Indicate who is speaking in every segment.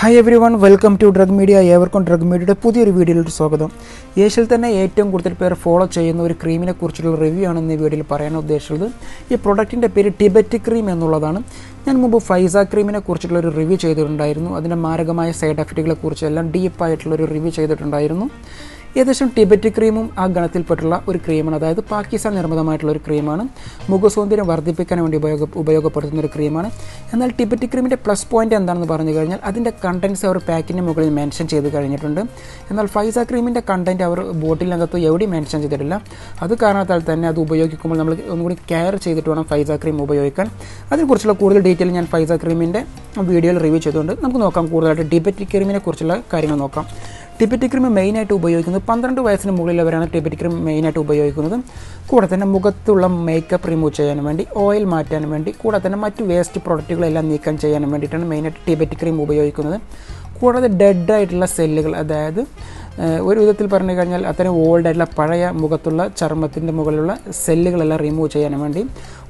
Speaker 1: Hi everyone welcome to drug media ഏവർക്കും drug മീഡിയയുടെ പുതിയൊരു വീഡിയോയിലോട്ട് സ്വാഗതം. ഏഷ്യയിൽ തന്നെ ഏറ്റവും കൂടുതൽ പേർ ഫോളോ ചെയ്യുന്ന ഒരു ക്രീമിനെ കുറിച്ചുള്ള റിവ്യൂ ആണ് ഈ വീഡിയോയിൽ പറയാൻ ഉദ്ദേശിച്ചത്. ഈ പ്രൊഡക്റ്റിന്റെ പേര് ടിബറ്റ് ക്രീം എന്നുള്ളതാണ്. ഞാൻ മുമ്പ് ഫൈസ ക്രീമിനെ കുറിച്ചുള്ള ഒരു റിവ്യൂ ചെയ്തിട്ടുണ്ടായിരുന്നു. അതിന്റെ മാരകമായ സൈഡ് എഫക്റ്റുകളെ കുറിച്ചെല്ലാം ഡീപ്പായിട്ടുള്ള ഒരു റിവ്യൂ ചെയ്തിട്ടുണ്ടായിരുന്നു. ഏകദേശം ടിബറ്റ് ക്രീമും ആ ഗണത്തിൽപ്പെട്ടുള്ള ഒരു ക്രീമാണ്. അതായത് പാകിസ്ഥാൻ നിർമ്മിതമായിട്ടുള്ള ഒരു ക്രീമാണ്. മുഖസൗന്ദര്യം വർദ്ധിപ്പിക്കാൻ വേണ്ടി ഉപയോഗ ഉപയോഗപ്പെടുത്തുന്ന ഒരു ക്രീമാണ്. എന്നാൽ ടിബറ്റ് ക്രീമിന്റെ പ്ലസ് പോയിന്റ് എന്താണെന്ന് പറഞ്ഞു കഴിഞ്ഞാൽ അതിന്റെ കണ്ടൻസ് അവർ പാക്കിന്റെ മുകളിൽ മെൻഷൻ ചെയ്ത് കഴിഞ്ഞിട്ടുണ്ട്. എന്നാൽ ഫൈസ ക്രീമിന്റെ കണ്ടന്റ് അവർ ബോട്ടിലിനകത്ത് എവിടെയും മെൻഷൻ ചെയ്തിട്ടില്ല. അത് കാരണത്താൽ തന്നെ അത് ഉപയോഗിക്കുമ്പോൾ നമ്മൾ ഒന്നുകൂടി കെയർ ചെയ്തിട്ട് വേണം ഫൈസ ക്രീം ഉപയോഗിക്കാൻ. അതിനെക്കുറിച്ചുള്ള കൂടുതൽ ഡീറ്റെയിൽ ഞാൻ ഫൈസ ക്രീമിന്റെ വീഡിയോയിൽ റിവ്യൂ ചെയ്തുകൊണ്ട് നമുക്ക് നോക്കാം. കൂടുതലായിട്ട് ടിബറ്റ് ക്രീമിനെ കുറിച്ചുള്ള കാര്യങ്ങൾ നോക്കാം. ടിബറ്റ് ക്രീം മെയിനായിട്ട് ഉപയോഗിക്കുന്നത് പന്ത്രണ്ട് വയസ്സിന് മുകളിലുള്ളവരാണ് ടിബറ്റ് ക്രീം മെയിനായിട്ട് ഉപയോഗിക്കുന്നത്. കൂടെ തന്നെ മുഖത്തുള്ള മേക്കപ്പ് റിമൂവ് ചെയ്യാൻ വേണ്ടി ഓയിൽ മാറ്റാൻ വേണ്ടി കൂടെ തന്നെ മറ്റ് വേസ്റ്റ് പ്രോഡക്റ്റുകളെല്ലാം നീക്കം ചെയ്യാൻ വേണ്ടിയിട്ടാണ് മെയിനായിട്ട് ടിബറ്റ് ക്രീം ഉപയോഗിക്കുന്നത്. കൂടാതെ ഡെഡ് ആയിട്ടുള്ള സെല്ലുകൾ അതായത് ഒരു വിധത്തിൽ പറഞ്ഞു കഴിഞ്ഞാൽ അത്തരം ഓൾഡ് ആയിട്ടുള്ള പഴയ മുഖത്തുള്ള ചർമ്മത്തിന്റെ മുകളിലുള്ള സെല്ലുകളെല്ലാം റിമൂവ് ചെയ്യാൻ വേണ്ടി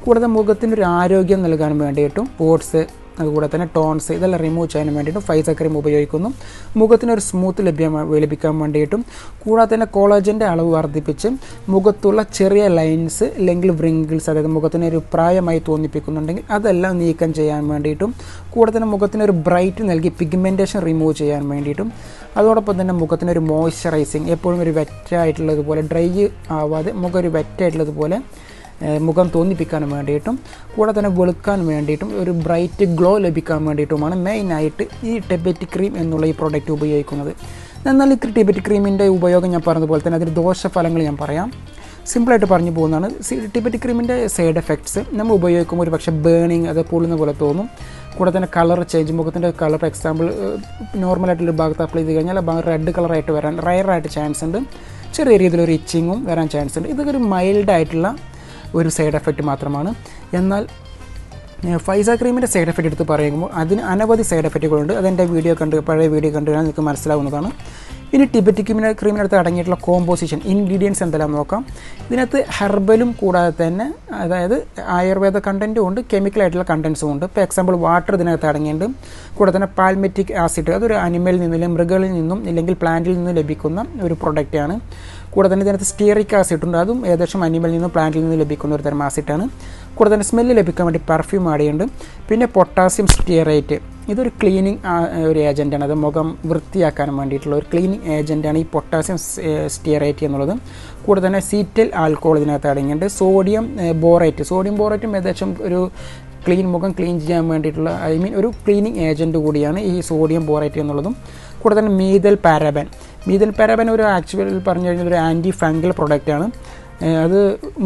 Speaker 1: കൂടാതെ മുഖത്തിനൊരു ആരോഗ്യം നൽകാൻ വേണ്ടിയിട്ടും പോട്ട്സ് അതുകൂടെ തന്നെ ടോൺസ് ഇതെല്ലാം റിമൂവ് ചെയ്യാൻ വേണ്ടിയിട്ടും ഫൈസ ക്രീം ഉപയോഗിക്കുന്നു. മുഖത്തിന് ഒരു സ്മൂത്ത് ലഭ്യമാ ലഭിക്കാൻ വേണ്ടിയിട്ടും. കൂടാതെ തന്നെ കോളേജിന്റെ അളവ് വർദ്ധിപ്പിച്ച് മുഖത്തുള്ള ചെറിയ ലൈൻസ് അല്ലെങ്കിൽ വ്രിങ്കിൾസ് അതായത് മുഖത്തിന് ഒരു പ്രായമായി തോന്നിപ്പിക്കുന്നുണ്ടെങ്കിൽ അതെല്ലാം നീക്കം ചെയ്യാൻ വേണ്ടിയിട്ടും കൂടെ തന്നെ മുഖത്തിന് ഒരു ബ്രൈറ്റ് നൽകി പിഗ്മെന്റേഷൻ റിമൂവ് ചെയ്യാൻ വേണ്ടിയിട്ടും. അതോടൊപ്പം തന്നെ മുഖത്തിന് ഒരു മോയ്സ്ചറൈസിങ് എപ്പോഴും ഒരു വെറ്റായിട്ടുള്ളതുപോലെ ഡ്രൈ ആവാതെ മുഖം ഒരു വെറ്റായിട്ടുള്ളതുപോലെ മുഖം തോന്നിപ്പിക്കാൻ വേണ്ടിയിട്ടും കൂടെ തന്നെ വെളുക്കാൻ വേണ്ടിയിട്ടും ഒരു ബ്രൈറ്റ് ഗ്ലോ ലഭിക്കാൻ വേണ്ടിയിട്ടുമാണ് മെയിനായിട്ട് ഈ ടെബറ്റ് ക്രീം എന്നുള്ള ഈ പ്രോഡക്റ്റ് ഉപയോഗിക്കുന്നത്. എന്നാൽ ഈ ടിബറ്റ് ക്രീമിന്റെ ഉപയോഗം ഞാൻ പറഞ്ഞതുപോലെ തന്നെ അതിന്റെ ദോഷഫലങ്ങൾ ഞാൻ പറയാം. സിമ്പിളായിട്ട് പറഞ്ഞു പോകുന്നതാണ്. ടിബറ്റ് ക്രീമിന്റെ സൈഡ് എഫക്ട്സ് നമ്മൾ ഉപയോഗിക്കുമ്പോൾ ഒരു പക്ഷേ ബേണിങ് അത് പൊള്ളുന്ന പോലെ തോന്നും. കൂടെ തന്നെ കളർ ചേഞ്ച് മുഖത്തിന്റെ കളർ എക്സാമ്പിൾ നോർമലായിട്ടുള്ള ഭാഗത്ത് അപ്ലൈ ചെയ്ത് കഴിഞ്ഞാൽ ഭാഗം റെഡ് കളറായിട്ട് വരാൻ റയറായിട്ട് ചാൻസ് ഉണ്ട്. ചെറിയ രീതിയിലൊരു ഇച്ചിങ്ങും വരാൻ ചാൻസ് ഉണ്ട്. ഇതൊക്കെ ഒരു മൈൽഡ് ആയിട്ടുള്ള ഒരു സൈഡ് എഫക്റ്റ് മാത്രമാണ്. എന്നാൽ ഫൈസ ക്രീമിന്റെ സൈഡ് എഫക്റ്റ് എടുത്ത് പറയുമ്പോൾ അതിന് അനവധി സൈഡ് എഫക്റ്റുകളുണ്ട് അതെന്റെ വീഡിയോ കണ്ട് പഴയ വീഡിയോ കണ്ടു കഴിഞ്ഞാൽ നിങ്ങൾക്ക് മനസ്സിലാവുന്നതാണ്. ഇനി ടിബറ്റ് ക്രീമിന് ക്രീമിനടുത്ത് അടങ്ങിയിട്ടുള്ള കോമ്പോസിഷൻ ഇൻഗ്രീഡിയൻസ് എന്തെല്ലാം നോക്കാം. ഇതിനകത്ത് ഹെർബലും കൂടാതെ തന്നെ അതായത് ആയുർവേദ കണ്ടന്റും ഉണ്ട് കെമിക്കൽ ആയിട്ടുള്ള കണ്ടൻസും ഉണ്ട്. ഇപ്പോൾ എക്സാമ്പിൾ വാട്ടർ ഇതിനകത്ത് അടങ്ങിയിട്ടുണ്ട്. കൂടെ തന്നെ പാൽമെറ്റിക് ആസിഡ് അതൊരു അനിമലിൽ നിന്നും അല്ലെങ്കിൽ മൃഗങ്ങളിൽ നിന്നും ഇല്ലെങ്കിൽ പ്ലാന്റിൽ നിന്നും ലഭിക്കുന്ന ഒരു പ്രൊഡക്റ്റാണ് കൂടെ തന്നെ ഇതിനകത്ത് സ്റ്റിയറിക് ആസിഡ് ഉണ്ട്. അതും ഏകദേശം അനിമലിൽ നിന്നും പ്ലാന്റിൽ നിന്നും ലഭിക്കുന്ന ഒരു തരം ആസിഡാണ് കൂടെ തന്നെ സ്മെല്ല് ലഭിക്കാൻ വേണ്ടി പെർഫ്യൂം ചെയ്യുന്നുണ്ട്. പിന്നെ പൊട്ടാസ്യം സ്റ്റിയറേറ്റ് ഇതൊരു ക്ലീനിങ് ഒരു ഏജന്റാണ് അത് മുഖം വൃത്തിയാക്കാൻ വേണ്ടിയിട്ടുള്ള ഒരു ക്ലീനിങ് ഏജന്റാണ് ഈ പൊട്ടാസ്യം സ്റ്റിയറേറ്റ് എന്നുള്ളത്. കൂടെ തന്നെ സീറ്റൽ ആൽക്കോൾ ഇതിനകത്ത് അടങ്ങിയിട്ടുണ്ട് സോഡിയം ബോറേറ്റ് സോഡിയം ബോറേറ്റും ഏകദേശം ഒരു ക്ലീൻ മുഖം ക്ലീൻ ചെയ്യാൻ വേണ്ടിയിട്ടുള്ള ഐ മീൻ ഒരു ക്ലീനിങ് ഏജന്റ് കൂടിയാണ് ഈ സോഡിയം ബോറേറ്റ് എന്നുള്ളതും. കൂടെ തന്നെ മീതൽ പാരാബൻ മീതൽ പാരാബൻ ഒരു ആക്ച്വൽ പറഞ്ഞു കഴിഞ്ഞാൽ ഒരു ആന്റി ഫംഗൽ പ്രൊഡക്റ്റാണ് അത്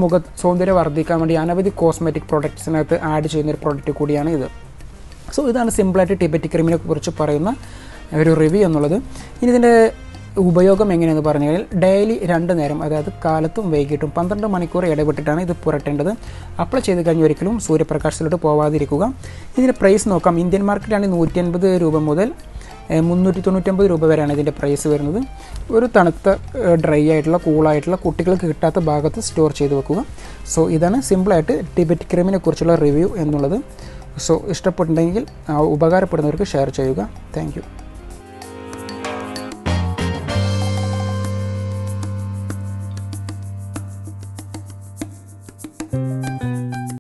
Speaker 1: മുഖ സൗന്ദര്യം വർദ്ധിക്കാൻ വേണ്ടി അനവധി കോസ്മെറ്റിക് പ്രൊഡക്ട്സിനകത്ത് ആഡ് ചെയ്യുന്ന ഒരു പ്രൊഡക്റ്റ് കൂടിയാണ് ഇത്. സോ ഇതാണ് സിമ്പിളായിട്ട് ടിബറ്റ് ക്രീമിനെ കുറിച്ച് പറയുന്ന ഒരു റിവ്യൂ എന്നുള്ളത്. ഇനി ഇതിന്റെ ഉപയോഗം എങ്ങനെയെന്ന് പറഞ്ഞു കഴിഞ്ഞാൽ ഡെയിലി രണ്ട് നേരം അതായത് കാലത്തും വൈകിട്ടും പന്ത്രണ്ട് മണിക്കൂർ ഇടപെട്ടിട്ടാണ് ഇത് പുരട്ടേണ്ടത്. അപ്ലൈ ചെയ്ത് കഴിഞ്ഞ് ഒരിക്കലും സൂര്യപ്രകാശത്തിലോട്ട് പോവാതിരിക്കുക. ഇതിന്റെ പ്രൈസ് നോക്കാം. ഇന്ത്യൻ മാർക്കറ്റാണെങ്കിൽ നൂറ്റി അൻപത് രൂപ മുതൽ മുന്നൂറ്റി തൊണ്ണൂറ്റമ്പത് രൂപ വരെയാണ് ഇതിന്റെ പ്രൈസ് വരുന്നത്. ഒരു തണുത്ത ഡ്രൈ ആയിട്ടുള്ള കൂളായിട്ടുള്ള കുട്ടികൾക്ക് കിട്ടാത്ത ഭാഗത്ത് സ്റ്റോർ ചെയ്ത് വെക്കുക. സോ ഇതാണ് സിമ്പിളായിട്ട് ടിബറ്റ് ക്രീമിനെ കുറിച്ചുള്ള റിവ്യൂ എന്നുള്ളത്. സോ ഇഷ്ടപ്പെട്ടുണ്ടെങ്കിൽ ഉപകാരപ്പെടുന്നവർക്ക് ഷെയർ ചെയ്യുക. താങ്ക്